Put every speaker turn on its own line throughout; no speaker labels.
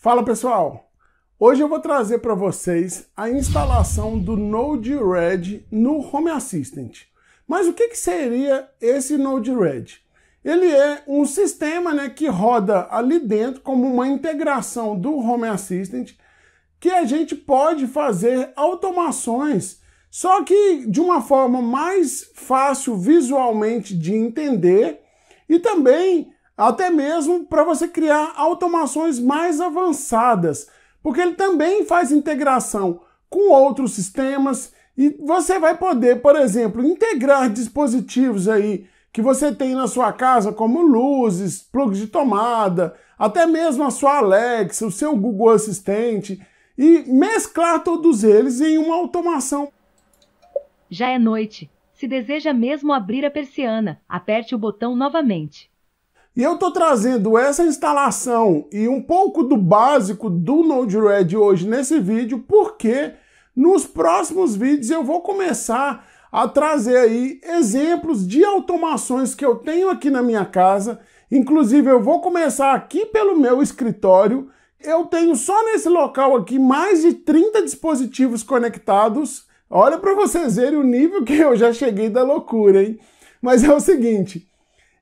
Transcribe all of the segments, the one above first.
Fala pessoal! Hoje eu vou trazer para vocês a instalação do Node-RED no Home Assistant. Mas o que, que seria esse Node-RED? Ele é um sistema né, que roda ali dentro como uma integração do Home Assistant que a gente pode fazer automações, só que de uma forma mais fácil visualmente de entender e também até mesmo para você criar automações mais avançadas, porque ele também faz integração com outros sistemas e você vai poder, por exemplo, integrar dispositivos aí que você tem na sua casa, como luzes, plugs de tomada, até mesmo a sua Alexa, o seu Google Assistente, e mesclar todos eles em uma automação.
Já é noite. Se deseja mesmo abrir a persiana, aperte o botão novamente.
E eu estou trazendo essa instalação e um pouco do básico do Node-RED hoje nesse vídeo, porque nos próximos vídeos eu vou começar a trazer aí exemplos de automações que eu tenho aqui na minha casa. Inclusive eu vou começar aqui pelo meu escritório. Eu tenho só nesse local aqui mais de 30 dispositivos conectados. Olha para vocês verem o nível que eu já cheguei da loucura, hein? Mas é o seguinte,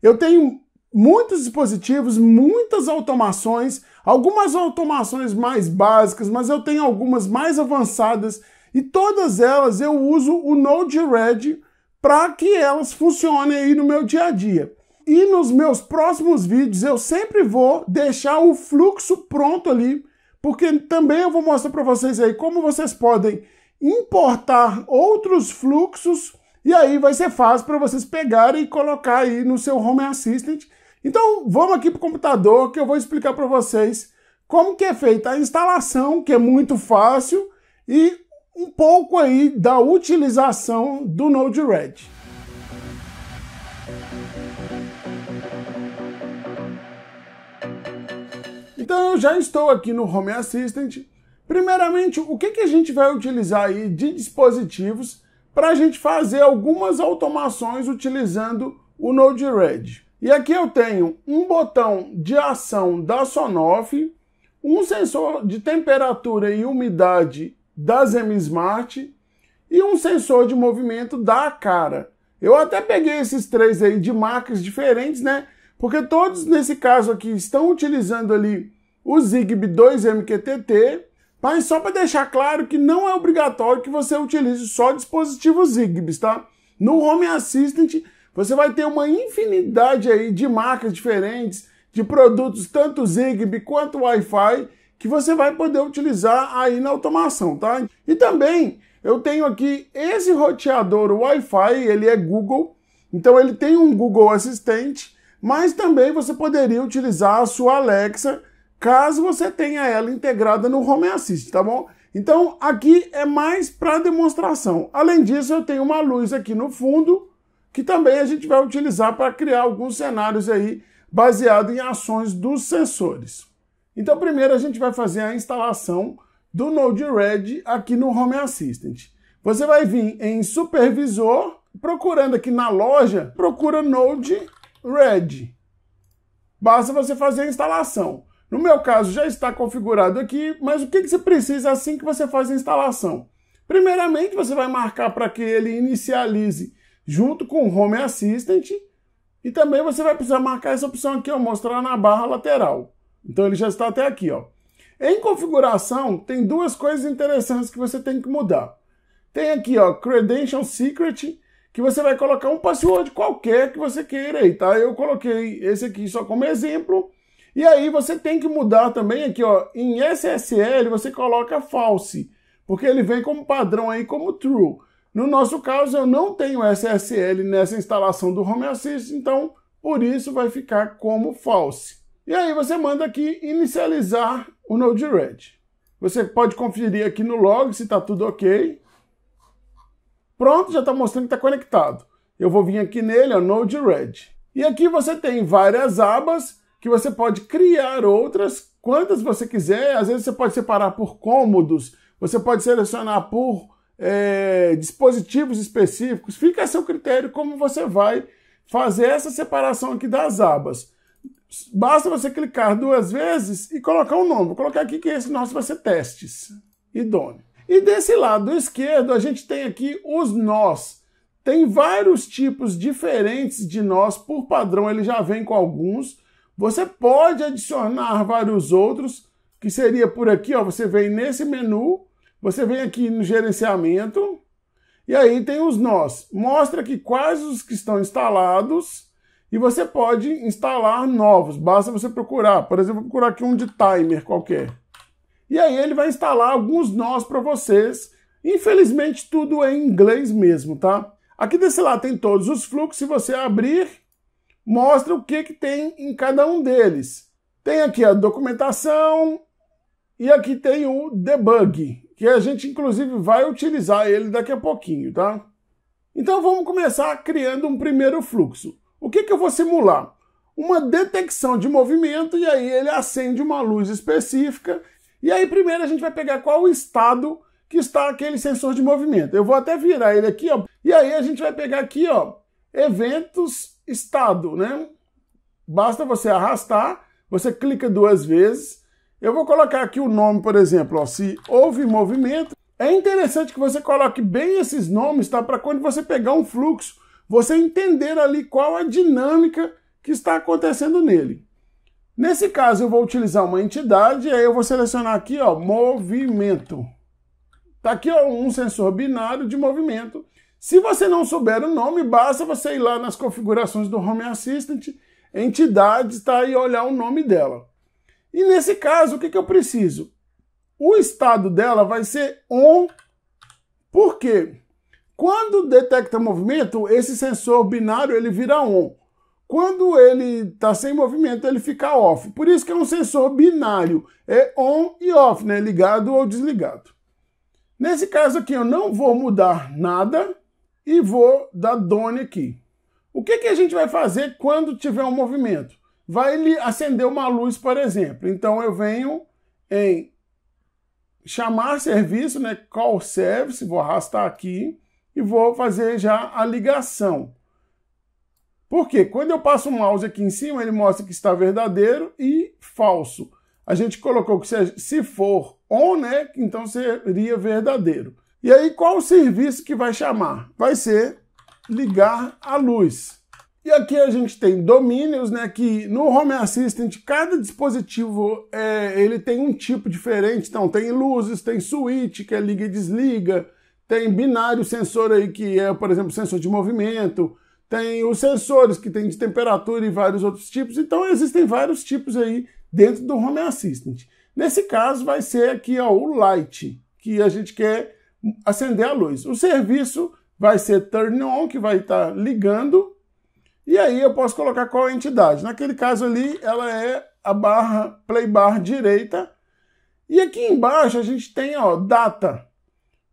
eu tenho muitos dispositivos, muitas automações, algumas automações mais básicas, mas eu tenho algumas mais avançadas e todas elas eu uso o Node-RED para que elas funcionem aí no meu dia a dia. E nos meus próximos vídeos eu sempre vou deixar o fluxo pronto ali, porque também eu vou mostrar para vocês aí como vocês podem importar outros fluxos e aí vai ser fácil para vocês pegarem e colocar aí no seu Home Assistant então vamos aqui para o computador que eu vou explicar para vocês como que é feita a instalação, que é muito fácil, e um pouco aí da utilização do Node-RED. Então eu já estou aqui no Home Assistant. Primeiramente, o que, que a gente vai utilizar aí de dispositivos para a gente fazer algumas automações utilizando o Node-RED. E aqui eu tenho um botão de ação da Sonoff, um sensor de temperatura e umidade da Smart e um sensor de movimento da Cara. Eu até peguei esses três aí de marcas diferentes, né? Porque todos nesse caso aqui estão utilizando ali o Zigbee 2MQTT, mas só para deixar claro que não é obrigatório que você utilize só dispositivos Zigbee, tá? No Home Assistant você vai ter uma infinidade aí de marcas diferentes, de produtos tanto Zigbee quanto Wi-Fi, que você vai poder utilizar aí na automação, tá? E também eu tenho aqui esse roteador Wi-Fi, ele é Google, então ele tem um Google Assistente, mas também você poderia utilizar a sua Alexa, caso você tenha ela integrada no Home Assist, tá bom? Então aqui é mais para demonstração. Além disso, eu tenho uma luz aqui no fundo, que também a gente vai utilizar para criar alguns cenários aí baseado em ações dos sensores. Então, primeiro a gente vai fazer a instalação do Node-RED aqui no Home Assistant. Você vai vir em Supervisor, procurando aqui na loja, procura Node-RED. Basta você fazer a instalação. No meu caso, já está configurado aqui, mas o que você precisa assim que você faz a instalação? Primeiramente, você vai marcar para que ele inicialize junto com o Home Assistant. E também você vai precisar marcar essa opção aqui, ó, mostrar na barra lateral. Então ele já está até aqui, ó. Em configuração, tem duas coisas interessantes que você tem que mudar. Tem aqui, ó, Credential Secret, que você vai colocar um password qualquer que você queira aí, tá? Eu coloquei esse aqui só como exemplo. E aí você tem que mudar também aqui, ó, em SSL você coloca false, porque ele vem como padrão aí como true. No nosso caso, eu não tenho SSL nessa instalação do Home Assist, então por isso vai ficar como false. E aí você manda aqui inicializar o Node-RED. Você pode conferir aqui no log se está tudo ok. Pronto, já está mostrando que está conectado. Eu vou vir aqui nele, ó, Node-RED. E aqui você tem várias abas que você pode criar outras, quantas você quiser. Às vezes você pode separar por cômodos, você pode selecionar por é, dispositivos específicos, fica a seu critério como você vai fazer essa separação aqui das abas. basta você clicar duas vezes e colocar um nome. Vou colocar aqui que esse nosso vai ser testes. Idôneo. E desse lado esquerdo, a gente tem aqui os nós. Tem vários tipos diferentes de nós, por padrão ele já vem com alguns. Você pode adicionar vários outros, que seria por aqui, ó, você vem nesse menu, você vem aqui no gerenciamento, e aí tem os nós. Mostra aqui quais os que estão instalados, e você pode instalar novos. Basta você procurar, por exemplo, procurar aqui um de timer qualquer. E aí ele vai instalar alguns nós para vocês. Infelizmente tudo é em inglês mesmo, tá? Aqui desse lado tem todos os fluxos. Se você abrir, mostra o que, que tem em cada um deles. Tem aqui a documentação e aqui tem o debug, que a gente inclusive vai utilizar ele daqui a pouquinho, tá? Então vamos começar criando um primeiro fluxo. O que, que eu vou simular? Uma detecção de movimento e aí ele acende uma luz específica e aí, primeiro, a gente vai pegar qual o estado que está aquele sensor de movimento. Eu vou até virar ele aqui, ó. E aí a gente vai pegar aqui, ó, eventos estado, né? Basta você arrastar, você clica duas vezes. Eu vou colocar aqui o nome, por exemplo, ó, se houve movimento. É interessante que você coloque bem esses nomes, tá? Para quando você pegar um fluxo, você entender ali qual a dinâmica que está acontecendo nele. Nesse caso, eu vou utilizar uma entidade, aí eu vou selecionar aqui, ó, movimento. Tá aqui ó, um sensor binário de movimento. Se você não souber o nome, basta você ir lá nas configurações do Home Assistant, entidades, tá? E olhar o nome dela. E nesse caso, o que, que eu preciso? O estado dela vai ser on. Por quê? Quando detecta movimento, esse sensor binário ele vira on. Quando ele está sem movimento, ele fica off. Por isso que é um sensor binário, é on e off, né? ligado ou desligado. Nesse caso aqui, eu não vou mudar nada e vou dar done aqui. O que, que a gente vai fazer quando tiver um movimento? Vai acender uma luz, por exemplo. Então eu venho em chamar serviço, né? Call service, vou arrastar aqui e vou fazer já a ligação. Porque quando eu passo o mouse aqui em cima, ele mostra que está verdadeiro e falso. A gente colocou que se for on, né, então seria verdadeiro. E aí qual o serviço que vai chamar? Vai ser ligar a luz. E aqui a gente tem domínios, né, que no Home Assistant cada dispositivo é, ele tem um tipo diferente. Então tem luzes, tem switch que é liga e desliga, tem binário sensor aí que é, por exemplo, sensor de movimento, tem os sensores que tem de temperatura e vários outros tipos. Então existem vários tipos aí dentro do Home Assistant. Nesse caso vai ser aqui ó, o light, que a gente quer acender a luz. O serviço vai ser turn on, que vai estar tá ligando. E aí eu posso colocar qual entidade. Naquele caso ali, ela é a barra play bar direita. E aqui embaixo a gente tem ó, data.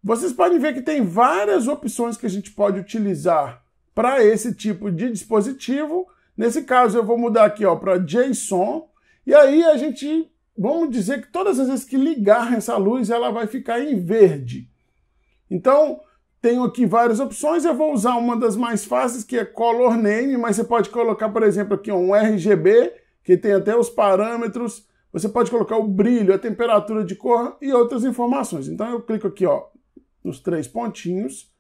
Vocês podem ver que tem várias opções que a gente pode utilizar para esse tipo de dispositivo. Nesse caso, eu vou mudar aqui para JSON. E aí a gente, vamos dizer que todas as vezes que ligar essa luz, ela vai ficar em verde. Então, tenho aqui várias opções. Eu vou usar uma das mais fáceis, que é Color Name, mas você pode colocar, por exemplo, aqui um RGB, que tem até os parâmetros. Você pode colocar o brilho, a temperatura de cor e outras informações. Então eu clico aqui ó, nos três pontinhos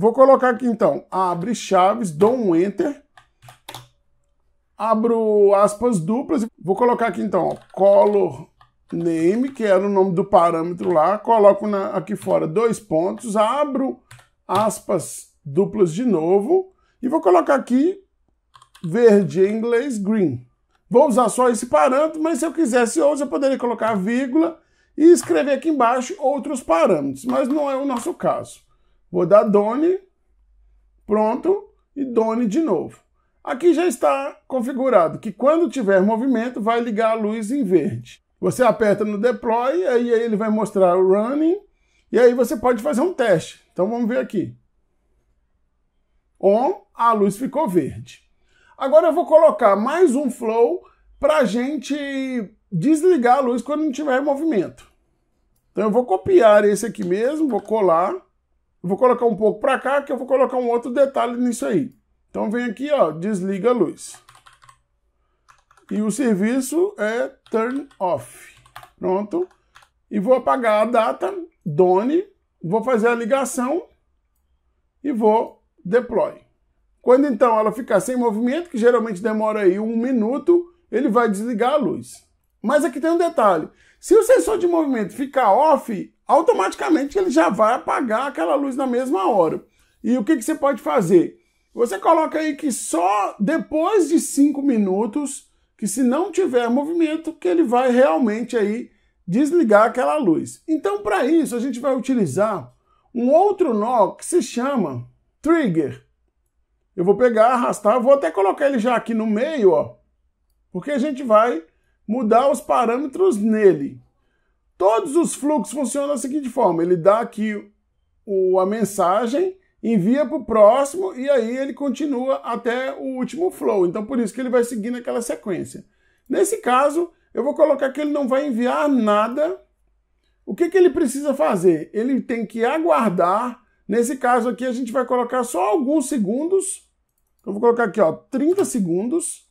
Vou colocar aqui então, abre chaves, dou um enter, abro aspas duplas, vou colocar aqui então, ó, color name, que era o nome do parâmetro lá, coloco na, aqui fora dois pontos, abro aspas duplas de novo e vou colocar aqui verde em inglês, green. Vou usar só esse parâmetro, mas se eu quisesse outros, eu poderia colocar vírgula e escrever aqui embaixo outros parâmetros, mas não é o nosso caso. Vou dar Done, pronto, e Done de novo. Aqui já está configurado que quando tiver movimento vai ligar a luz em verde. Você aperta no Deploy, aí ele vai mostrar o Running, e aí você pode fazer um teste. Então vamos ver aqui. On, a luz ficou verde. Agora eu vou colocar mais um flow para a gente desligar a luz quando não tiver movimento. Então eu vou copiar esse aqui mesmo, vou colar. Vou colocar um pouco para cá, que eu vou colocar um outro detalhe nisso aí. Então vem aqui, ó, desliga a luz. e o serviço é turn off. Pronto. E vou apagar a data, done, vou fazer a ligação e vou deploy. Quando então ela ficar sem movimento, que geralmente demora aí um minuto, ele vai desligar a luz. Mas aqui tem um detalhe. Se o sensor de movimento ficar off, automaticamente ele já vai apagar aquela luz na mesma hora. E o que, que você pode fazer? Você coloca aí que só depois de 5 minutos, que se não tiver movimento, que ele vai realmente aí desligar aquela luz. Então, para isso, a gente vai utilizar um outro nó que se chama trigger. Eu vou pegar, arrastar, vou até colocar ele já aqui no meio, ó, porque a gente vai mudar os parâmetros nele. Todos os fluxos funcionam da seguinte forma: ele dá aqui o, a mensagem, envia para o próximo e aí ele continua até o último flow. Então, por isso que ele vai seguindo aquela sequência. Nesse caso, eu vou colocar que ele não vai enviar nada. O que, que ele precisa fazer? Ele tem que aguardar. Nesse caso aqui, a gente vai colocar só alguns segundos. Então, vou colocar aqui, ó, 30 segundos.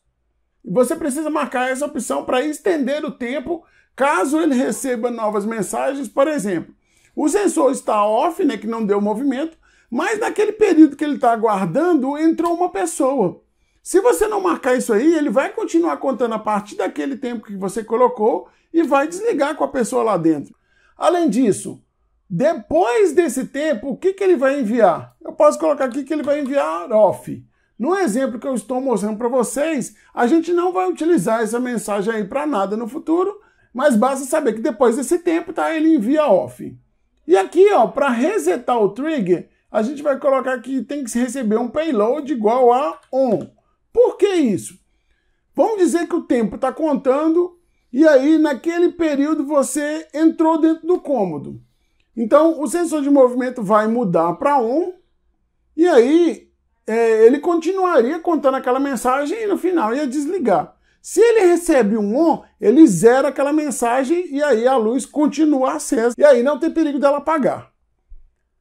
E você precisa marcar essa opção para estender o tempo caso ele receba novas mensagens. Por exemplo, o sensor está off, né, que não deu movimento, mas naquele período que ele está aguardando, entrou uma pessoa. Se você não marcar isso aí, ele vai continuar contando a partir daquele tempo que você colocou e vai desligar com a pessoa lá dentro. Além disso, depois desse tempo, o que, que ele vai enviar? Eu posso colocar aqui que ele vai enviar off. No exemplo que eu estou mostrando para vocês, a gente não vai utilizar essa mensagem aí para nada no futuro, mas basta saber que depois desse tempo, tá, ele envia off. E aqui, ó, para resetar o trigger, a gente vai colocar que tem que receber um payload igual a on. Por que isso? Vamos dizer que o tempo está contando e aí naquele período você entrou dentro do cômodo. Então o sensor de movimento vai mudar para on e aí é, ele continuaria contando aquela mensagem e no final ia desligar. Se ele recebe um on, ele zera aquela mensagem e aí a luz continua acesa e aí não tem perigo dela apagar.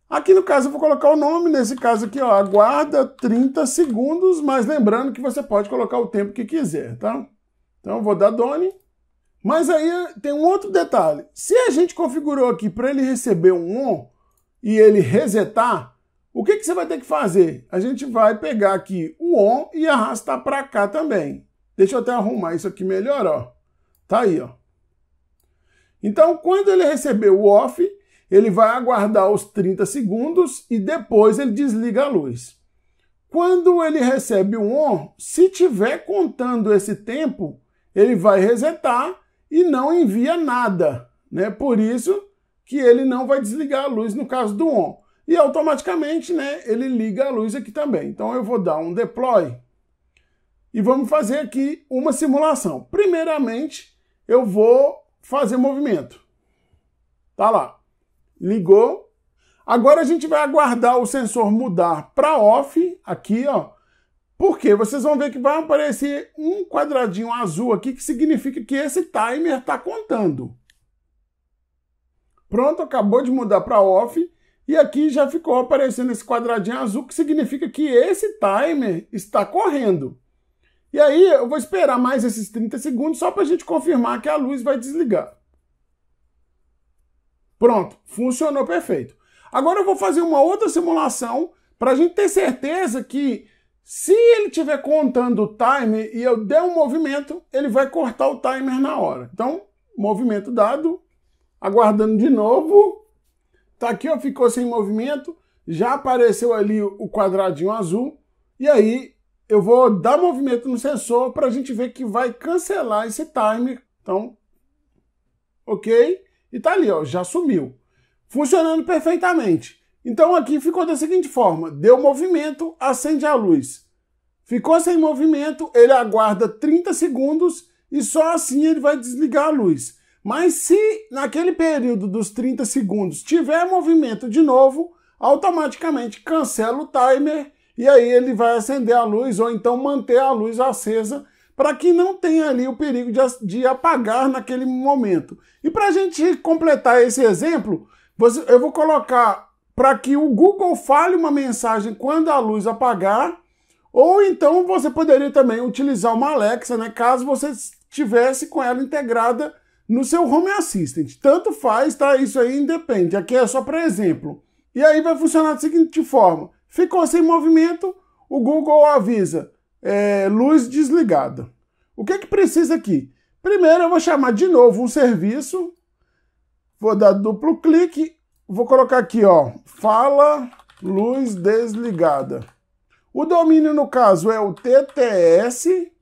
Aqui no caso eu vou colocar o nome, nesse caso aqui, ó, aguarda 30 segundos, mas lembrando que você pode colocar o tempo que quiser, tá? Então eu vou dar done. Mas aí tem um outro detalhe. Se a gente configurou aqui para ele receber um on e ele resetar, o que, que você vai ter que fazer? A gente vai pegar aqui o on e arrastar para cá também. Deixa eu até arrumar isso aqui melhor, ó. Tá aí, ó. Então, quando ele receber o off, ele vai aguardar os 30 segundos e depois ele desliga a luz. Quando ele recebe um on, se tiver contando esse tempo, ele vai resetar e não envia nada, né? Por isso que ele não vai desligar a luz no caso do on. E automaticamente, né, ele liga a luz aqui também. Então eu vou dar um deploy e vamos fazer aqui uma simulação. Primeiramente, eu vou fazer movimento. Tá lá ligou. Agora a gente vai aguardar o sensor mudar para off, aqui, ó. Porque vocês vão ver que vai aparecer um quadradinho azul aqui, que significa que esse timer está contando. Pronto, acabou de mudar para off. E aqui já ficou aparecendo esse quadradinho azul, que significa que esse timer está correndo. E aí eu vou esperar mais esses 30 segundos só para a gente confirmar que a luz vai desligar. Pronto, funcionou perfeito. Agora eu vou fazer uma outra simulação para a gente ter certeza que se ele estiver contando o timer e eu der um movimento, ele vai cortar o timer na hora. Então, movimento dado, aguardando de novo. Tá aqui, ó, ficou sem movimento, já apareceu ali o quadradinho azul. E aí eu vou dar movimento no sensor para a gente ver que vai cancelar esse timer. Então, ok. E tá ali, ó, já sumiu. Funcionando perfeitamente. Então aqui ficou da seguinte forma: deu movimento, acende a luz. Ficou sem movimento, ele aguarda 30 segundos e só assim ele vai desligar a luz. Mas se naquele período dos 30 segundos tiver movimento de novo, automaticamente cancela o timer e aí ele vai acender a luz ou então manter a luz acesa para que não tenha ali o perigo de, de apagar naquele momento. E para a gente completar esse exemplo, você, eu vou colocar para que o Google fale uma mensagem quando a luz apagar, Ou então você poderia também utilizar uma Alexa, né, caso você tivesse com ela integrada no seu Home Assistant. Tanto faz, tá? Isso aí independe. Aqui é só para exemplo. E aí vai funcionar da seguinte forma: ficou sem movimento, o Google avisa é, luz desligada. O que que precisa aqui? Primeiro eu vou chamar de novo um serviço, vou dar duplo clique, vou colocar aqui, ó, fala luz desligada. O domínio no caso é o TTS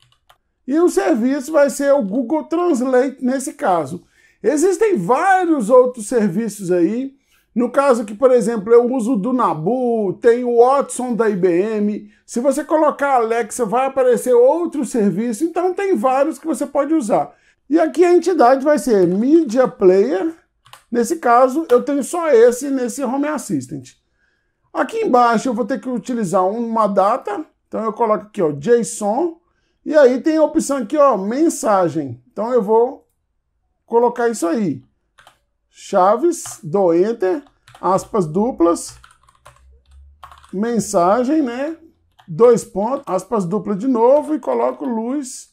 e o serviço vai ser o Google Translate nesse caso. Existem vários outros serviços aí. No caso aqui, por exemplo, eu uso do Nabu, tem o Watson da IBM. Se você colocar Alexa, vai aparecer outro serviço. Então tem vários que você pode usar. E aqui a entidade vai ser Media Player. Nesse caso, eu tenho só esse nesse Home Assistant. Aqui embaixo eu vou ter que utilizar uma data. Então eu coloco aqui, ó, JSON. E aí tem a opção aqui, ó, mensagem. Então eu vou colocar isso aí. Chaves, dou Enter, aspas duplas, mensagem, né? Dois pontos, aspas duplas de novo e coloco luz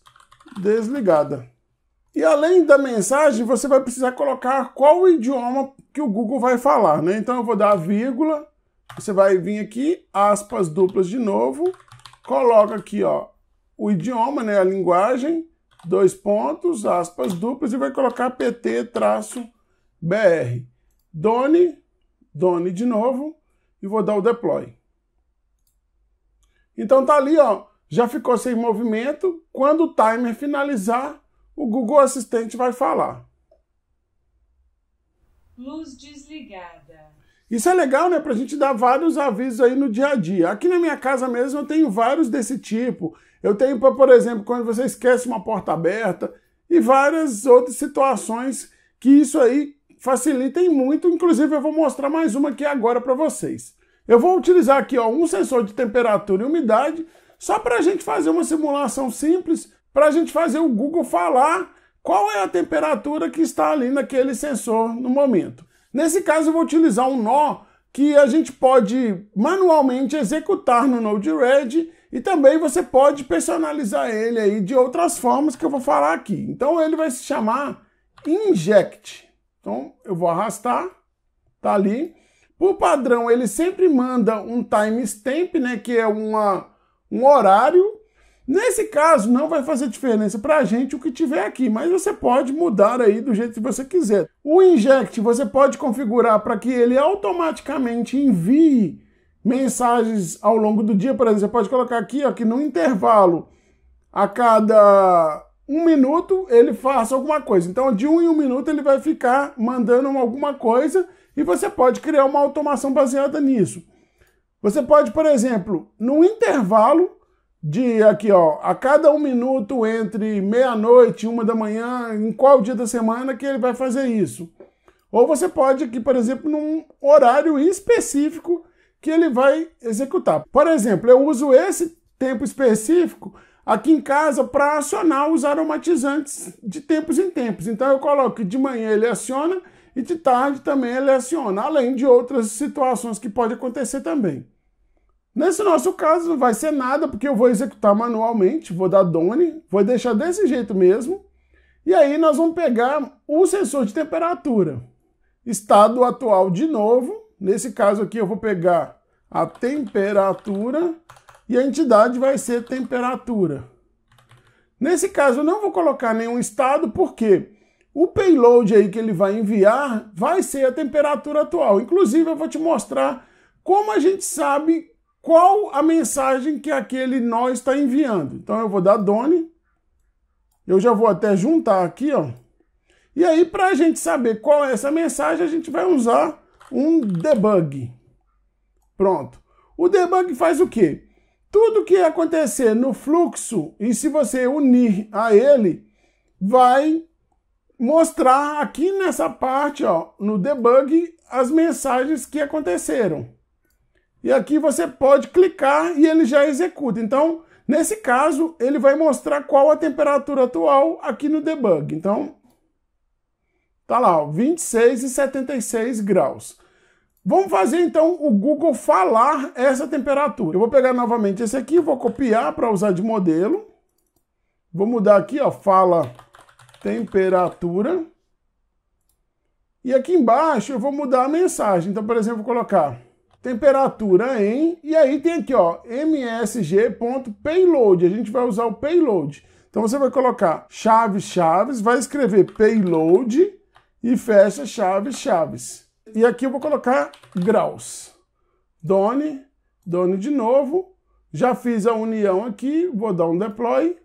desligada. E além da mensagem, você vai precisar colocar qual idioma que o Google vai falar, né? Então eu vou dar vírgula, você vai vir aqui, aspas duplas de novo, coloca aqui, ó, o idioma, né, a linguagem, dois pontos, aspas duplas, e vai colocar PT-BR. Done, Done de novo, e vou dar o deploy. Então tá ali, ó, já ficou sem movimento. Quando o timer finalizar, o Google Assistente vai falar.
Luz desligada.
Isso é legal, né? Para a gente dar vários avisos aí no dia a dia. Aqui na minha casa mesmo eu tenho vários desse tipo. Eu tenho, por exemplo, quando você esquece uma porta aberta e várias outras situações que isso aí facilitem muito. Inclusive, eu vou mostrar mais uma aqui agora para vocês. Eu vou utilizar aqui ó, um sensor de temperatura e umidade só para a gente fazer uma simulação simples, para a gente fazer o Google falar qual é a temperatura que está ali naquele sensor no momento. Nesse caso, eu vou utilizar um nó que a gente pode manualmente executar no Node-RED e também você pode personalizar ele aí de outras formas que eu vou falar aqui. Então ele vai se chamar inject. Então eu vou arrastar, tá ali. Por padrão, ele sempre manda um timestamp, né, que é uma, um horário. Nesse caso, não vai fazer diferença para a gente o que tiver aqui, mas você pode mudar aí do jeito que você quiser. O inject você pode configurar para que ele automaticamente envie mensagens ao longo do dia, por exemplo, você pode colocar aqui ó, que no intervalo a cada um minuto ele faça alguma coisa. Então, de um em um minuto ele vai ficar mandando alguma coisa e você pode criar uma automação baseada nisso. Você pode, por exemplo, no intervalo de aqui, ó, a cada um minuto entre meia-noite e uma da manhã, em qual dia da semana que ele vai fazer isso. Ou você pode aqui, por exemplo, num horário específico que ele vai executar. Por exemplo, eu uso esse tempo específico aqui em casa para acionar os aromatizantes de tempos em tempos. Então eu coloco de manhã ele aciona e de tarde também ele aciona, além de outras situações que pode acontecer também. Nesse nosso caso não vai ser nada, porque eu vou executar manualmente, vou dar done, vou deixar desse jeito mesmo, e aí nós vamos pegar o sensor de temperatura. Estado atual de novo, Nesse caso aqui eu vou pegar a temperatura e a entidade vai ser temperatura. Nesse caso eu não vou colocar nenhum estado porque o payload aí que ele vai enviar vai ser a temperatura atual. Inclusive eu vou te mostrar como a gente sabe qual a mensagem que aquele nó está enviando. Então eu vou dar done. Eu já vou até juntar aqui, ó. E aí para a gente saber qual é essa mensagem, a gente vai usar um debug. Pronto. O debug faz o quê? Tudo que acontecer no fluxo, e se você unir a ele, vai mostrar aqui nessa parte, ó, no debug, as mensagens que aconteceram. E aqui você pode clicar e ele já executa. Então, nesse caso, ele vai mostrar qual a temperatura atual aqui no debug. Então, tá lá, ó, 26 e 76 graus. Vamos fazer então o Google falar essa temperatura. Eu vou pegar novamente esse aqui, vou copiar para usar de modelo. Vou mudar aqui, ó, fala temperatura. E aqui embaixo eu vou mudar a mensagem. Então, por exemplo, vou colocar temperatura em, e aí tem aqui, ó, msg.payload. A gente vai usar o payload. Então você vai colocar chaves, chaves, vai escrever payload e fecha chaves, chaves. E aqui eu vou colocar graus. Done, done de novo. Já fiz a união aqui, vou dar um deploy.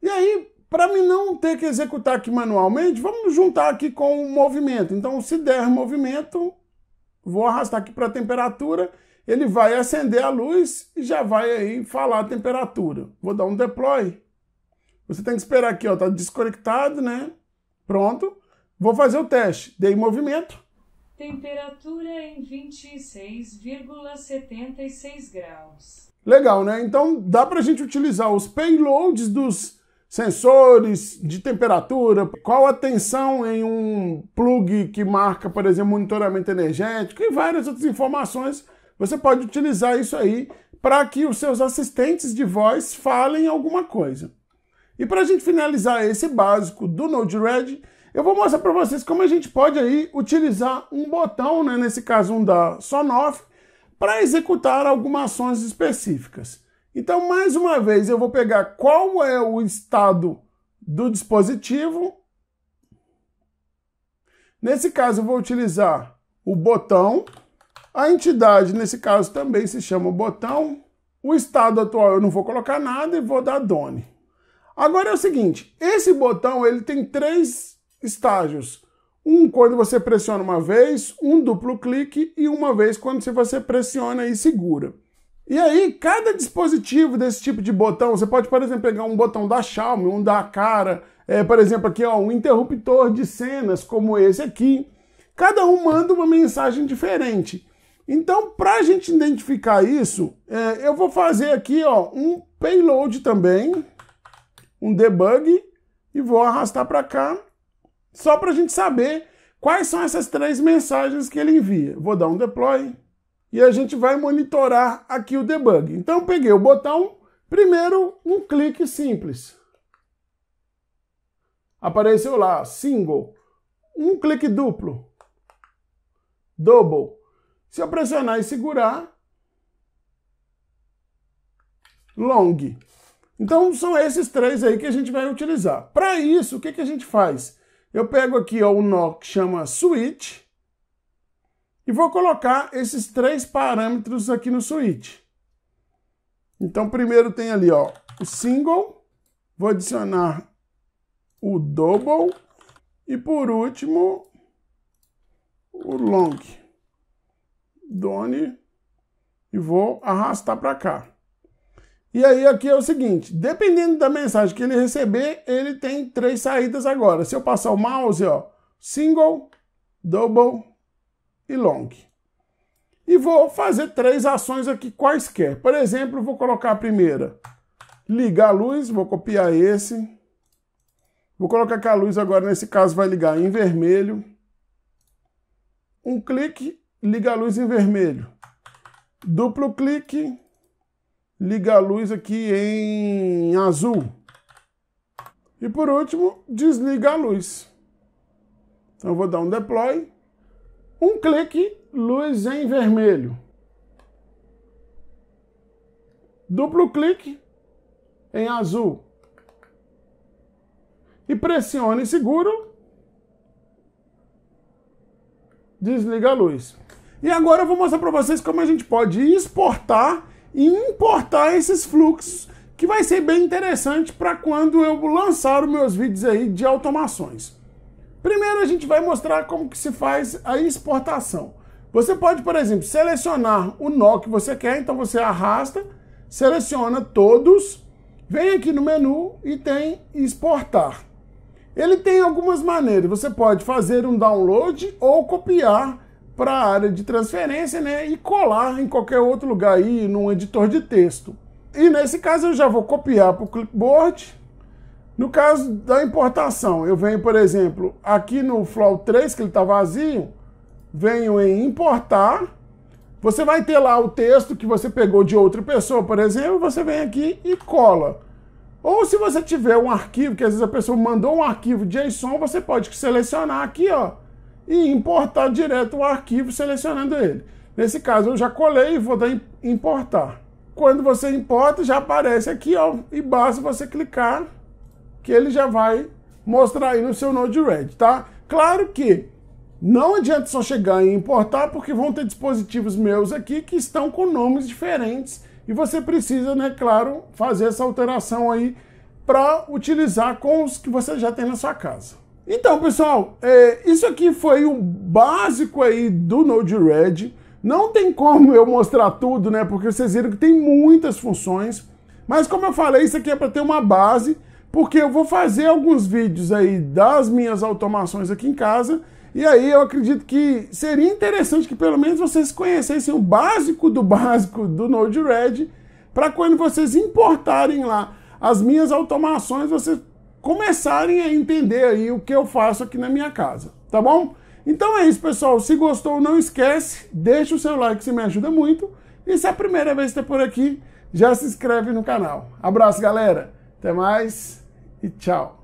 E aí, para mim não ter que executar aqui manualmente, vamos juntar aqui com o movimento. Então, se der movimento, vou arrastar aqui para a temperatura, ele vai acender a luz e já vai aí falar a temperatura. Vou dar um deploy. Você tem que esperar aqui, ó, tá desconectado, né? Pronto. Vou fazer o teste. Dei movimento.
Temperatura em 26,76 graus.
Legal, né? Então dá para a gente utilizar os payloads dos sensores de temperatura, qual a tensão em um plug que marca, por exemplo, monitoramento energético e várias outras informações. Você pode utilizar isso aí para que os seus assistentes de voz falem alguma coisa. E para a gente finalizar esse básico do Node-RED, eu vou mostrar para vocês como a gente pode aí utilizar um botão, né, nesse caso um da Sonoff, para executar algumas ações específicas. Então, mais uma vez, eu vou pegar qual é o estado do dispositivo. Nesse caso, eu vou utilizar o botão. A entidade, nesse caso, também se chama botão. O estado atual eu não vou colocar nada e vou dar done. Agora é o seguinte, esse botão ele tem três estágios. Um quando você pressiona uma vez, um duplo clique e uma vez quando você pressiona e segura. E aí, cada dispositivo desse tipo de botão, você pode, por exemplo, pegar um botão da Xiaomi, um da Cara, é, por exemplo, aqui ó, um interruptor de cenas como esse aqui. Cada um manda uma mensagem diferente. Então, para a gente identificar isso, é, eu vou fazer aqui ó, um payload também, um debug, e vou arrastar para cá só para a gente saber quais são essas três mensagens que ele envia. Vou dar um deploy e a gente vai monitorar aqui o debug. Então peguei o botão, primeiro um clique simples. Apareceu lá, single, um clique duplo, double. Se eu pressionar e segurar, long. Então são esses três aí que a gente vai utilizar. Para isso, o que, que a gente faz? Eu pego aqui ó, o nó que chama switch e vou colocar esses três parâmetros aqui no switch. Então, primeiro tem ali ó, o single, vou adicionar o double e por último o long. Done e vou arrastar para cá. E aí aqui é o seguinte, dependendo da mensagem que ele receber, ele tem três saídas agora. Se eu passar o mouse, ó, single, double e long. E vou fazer três ações aqui quaisquer. Por exemplo, vou colocar a primeira, ligar a luz, vou copiar esse. Vou colocar que a luz agora, nesse caso, vai ligar em vermelho. Um clique, liga a luz em vermelho. Duplo clique, liga a luz aqui em azul. E por último, desliga a luz. Então eu vou dar um deploy. Um clique, luz em vermelho. Duplo clique em azul. E pressione seguro. Desliga a luz. E agora eu vou mostrar para vocês como a gente pode exportar e importar esses fluxos, que vai ser bem interessante para quando eu lançar os meus vídeos aí de automações. Primeiro a gente vai mostrar como que se faz a exportação. Você pode, por exemplo, selecionar o nó que você quer, então você arrasta, seleciona todos, vem aqui no menu e tem exportar. Ele tem algumas maneiras, você pode fazer um download ou copiar para a área de transferência né, e colar em qualquer outro lugar aí, num editor de texto. E nesse caso eu já vou copiar para o clipboard. No caso da importação, eu venho, por exemplo, aqui no Flow 3, que ele está vazio, venho em importar, você vai ter lá o texto que você pegou de outra pessoa, por exemplo, você vem aqui e cola. Ou se você tiver um arquivo, que às vezes a pessoa mandou um arquivo JSON, você pode selecionar aqui, ó, e importar direto o arquivo selecionando ele. Nesse caso, eu já colei e vou dar importar. Quando você importa, já aparece aqui, ó, e basta você clicar que ele já vai mostrar aí no seu Node-RED, tá? Claro que não adianta só chegar e importar, porque vão ter dispositivos meus aqui que estão com nomes diferentes e você precisa, né, claro, fazer essa alteração aí para utilizar com os que você já tem na sua casa. Então, pessoal, é, isso aqui foi o básico aí do Node-RED. Não tem como eu mostrar tudo, né? Porque vocês viram que tem muitas funções. Mas como eu falei, isso aqui é para ter uma base, porque eu vou fazer alguns vídeos aí das minhas automações aqui em casa. E aí eu acredito que seria interessante que pelo menos vocês conhecessem o básico do básico do Node-RED, para quando vocês importarem lá as minhas automações, vocês começarem a entender aí o que eu faço aqui na minha casa, tá bom? Então é isso, pessoal. Se gostou, não esquece, deixa o seu like, isso me ajuda muito. E se é a primeira vez que está por aqui, já se inscreve no canal. Abraço, galera. Até mais e tchau.